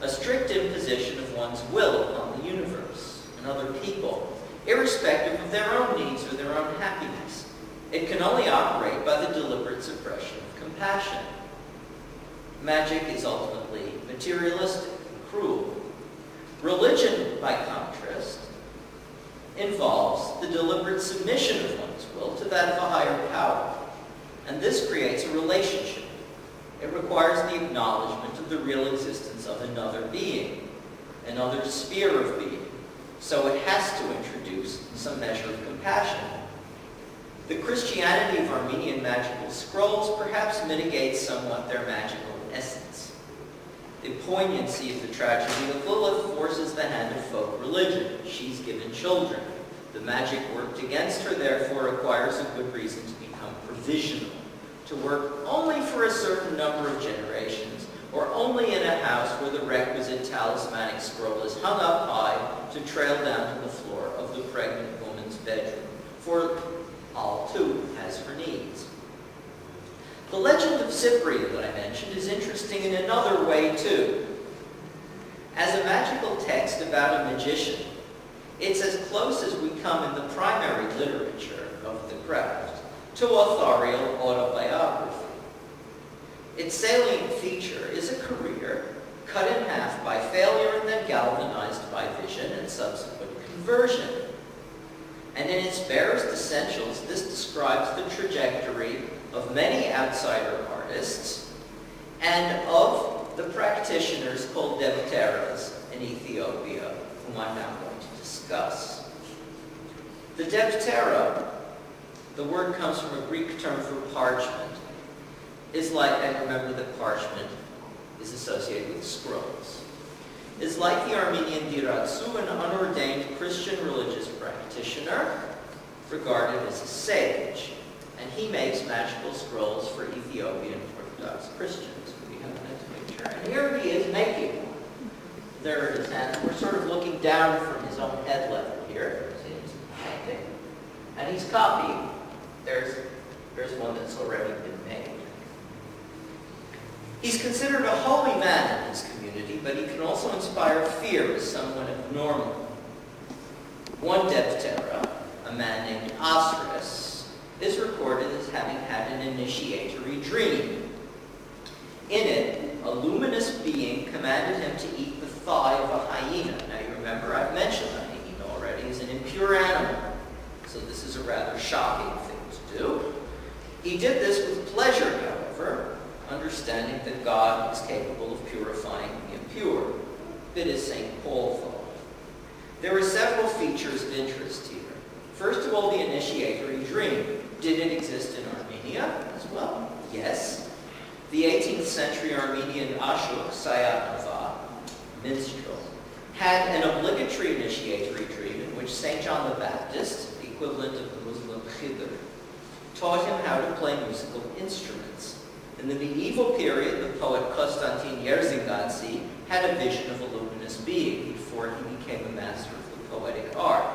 a strict imposition of one's will upon the universe and other people, irrespective of their own needs or their own happiness. It can only operate by the deliberate suppression of compassion. Magic is ultimately materialistic and cruel. Religion, by contrast, involves the deliberate submission of one's will to that of a higher power. And this creates a relationship. It requires the acknowledgement of the real existence of another being, another sphere of being. So it has to introduce some measure of compassion. The Christianity of Armenian magical scrolls perhaps mitigates somewhat their magical essence. The poignancy of the tragedy of Lilith forces the hand of folk religion. She's given children. The magic worked against her, therefore, requires a good reason to become provisional, to work only for a certain number of generations, or only in a house where the requisite talismanic scroll is hung up high to trail down to the floor of the pregnant woman's bedroom, for Al, too, has her needs. The legend of Cyprian that I mentioned is interesting in another way, too. As a magical text about a magician, it's as close as we come in the primary literature of the craft to authorial autobiography. Its salient feature is a career cut in half by failure and then galvanized by vision and subsequent conversion. And in its barest essentials, this describes the trajectory of many outsider artists and of the practitioners called Debteras in Ethiopia, whom I'm now going to discuss. The Debtera, the word comes from a Greek term for parchment, It's like, and remember that parchment is associated with scrolls, is like the Armenian Diratsu, an unordained Christian religious practitioner regarded as a sage. And he makes magical scrolls for Ethiopian Orthodox Christians. We have that picture. And here he is making one. There it is. And we're sort of looking down from his own head level here. And he's copying. There's, there's one that's already been made. He's considered a holy man in his community, but he can also inspire fear as someone abnormal. One Debtera, a man named Asres, is recorded as having had an initiatory dream. In it, a luminous being commanded him to eat the thigh of a hyena. Now you remember I've mentioned the hyena already as an impure animal, so this is a rather shocking thing to do. He did this with pleasure, however, understanding that God is capable of purifying the impure. It is St. Paul thought. There are several features of interest here. First of all, the initiatory dream. Did it exist in Armenia as well? Yes. The 18th century Armenian ashugh Sayat-Nova, minstrel, had an obligatory initiatory dream in which St. John the Baptist, the equivalent of the Muslim Khidr, taught him how to play musical instruments. In the medieval period, the poet Kostandin Erznkatsi had a vision of a luminous being before he became a master of the poetic art.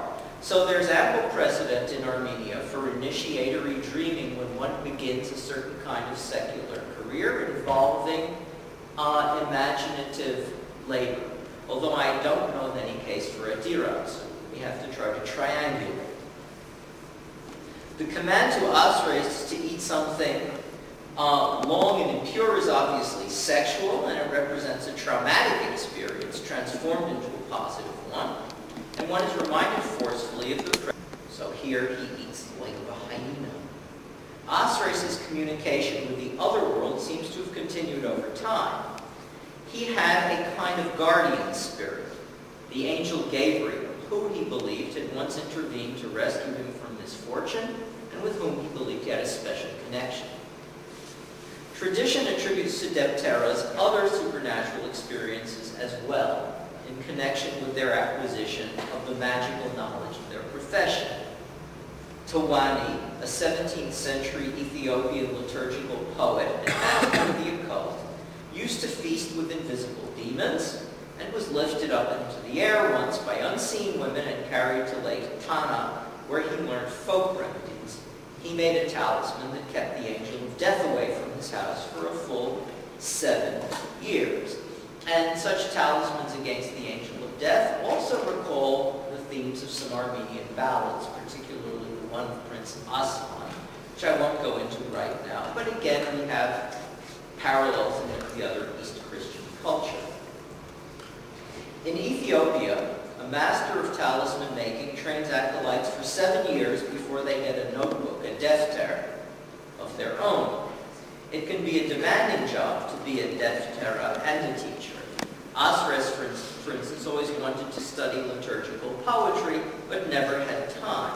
So there's ample precedent in Armenia for initiatory dreaming when one begins a certain kind of secular career involving uh, imaginative labor. Although I don't know of any case for a diratsu. We have to try to triangulate. The command to Asres to eat something uh, long and impure is obviously sexual, and it represents a traumatic experience transformed into a positive one. And one is reminded forcefully of the So here he eats the leg of a hyena. Asres's communication with the other world seems to have continued over time. He had a kind of guardian spirit, the angel Gabriel, who he believed had once intervened to rescue him from misfortune, and with whom he believed he had a special connection. Tradition attributes to Debteras other supernatural experiences as well, in connection with their acquisition of the magical knowledge of their profession. Tawani, a 17th century Ethiopian liturgical poet and master of the occult, used to feast with invisible demons and was lifted up into the air once by unseen women and carried to Lake Tana, where he learned folk remedies. He made a talisman that kept the angel of death away from his house for a full seven years. And such talismans against the angel of death also recall the themes of some Armenian ballads, particularly the one of Prince Aslan, which I won't go into right now. But again, we have parallels in the other East Christian culture. In Ethiopia, a master of talisman making trains acolytes for seven years before they get a notebook, a defter, of their own. It can be a demanding job to be a deftera and a teacher. Asres, for, for instance, always wanted to study liturgical poetry, but never had time.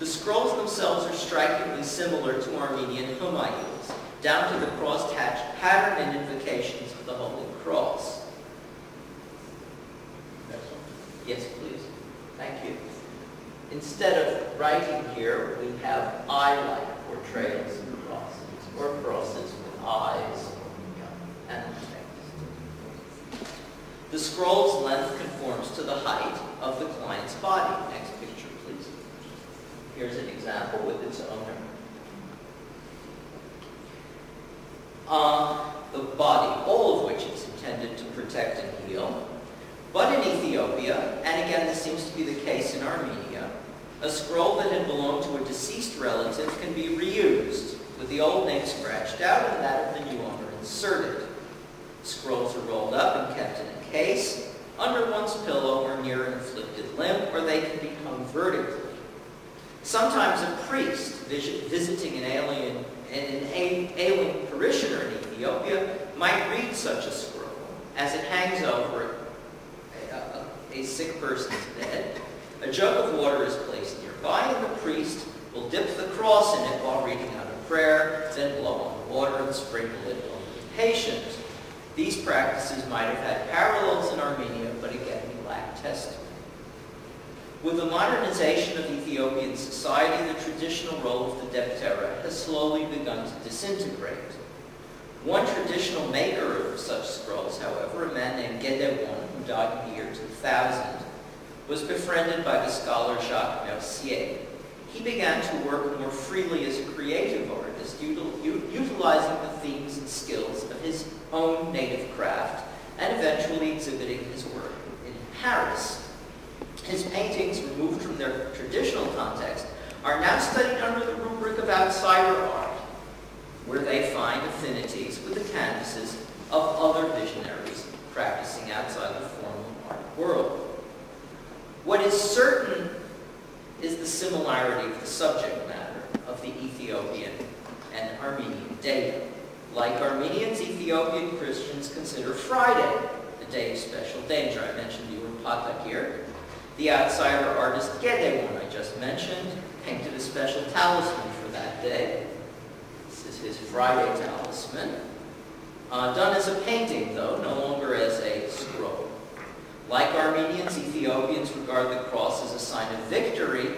The scrolls themselves are strikingly similar to Armenian Hmayils, down to the cross-hatched pattern and invocations of the Holy Cross. Yes, please. Thank you. Instead of writing here, we have eye-like portrayals of crosses, or crosses with eyes and. The scroll's length conforms to the height of the client's body. Next picture, please. Here's an example with its owner. Uh, the body, all of which is intended to protect and heal, but in Ethiopia, and again this seems to be the case in Armenia, a scroll that had belonged to a deceased relative can be reused, with the old name scratched out and that of the new owner inserted. Scrolls are rolled up and kept in a case, under one's pillow or near an afflicted limb, or they can be hung vertically. Sometimes a priest visiting an alien, an alien parishioner in Ethiopia might read such a scroll as it hangs over a sick person's bed. A jug of water is nearby, and the priest will dip the cross in it while reading out a prayer, then blow on the water and sprinkle it on the patient. These practices might have had parallels in Armenia, but again, we lack testimony. With the modernization of Ethiopian society, the traditional role of the Debtera has slowly begun to disintegrate. One traditional maker of such scrolls, however, a man named Gedewon, who died in the year 2000, was befriended by the scholar Jacques Mercier. He began to work more freely as a creative artist, util utilizing the themes and skills of his own native craft, and eventually exhibiting his work in Paris. His paintings, removed from their traditional context, are now studied under the rubric of outsider art, where they find affinities with the canvases of other visionaries practicing outside the formal art world. What is certain is the similarity of the subject matter of the Ethiopian and Armenian data. Like Armenians, Ethiopian Christians consider Friday a day of special danger. I mentioned the Urpata here. The outsider artist Gedewon, I just mentioned, painted a special talisman for that day This is his Friday talisman, uh, done as a painting, though, no longer as a scroll. Like Armenians, Ethiopians regard the cross as a sign of victory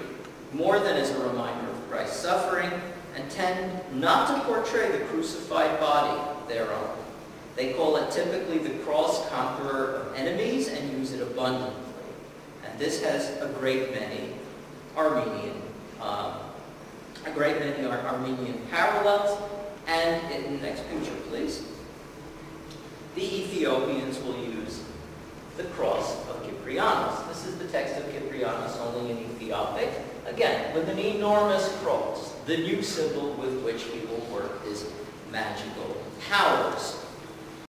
more than as a reminder of Christ's suffering and tend not to portray the crucified body thereon. They call it typically the cross conqueror of enemies and use it abundantly. And this has a great many Armenian um, a great many Ar Armenian parallels. And in the next picture, please. The Ethiopians will use the cross of Kyprianos. This is the text of Kyprianos only in Ethiopic. Again, with an enormous cross. The new symbol with which he will work his magical powers.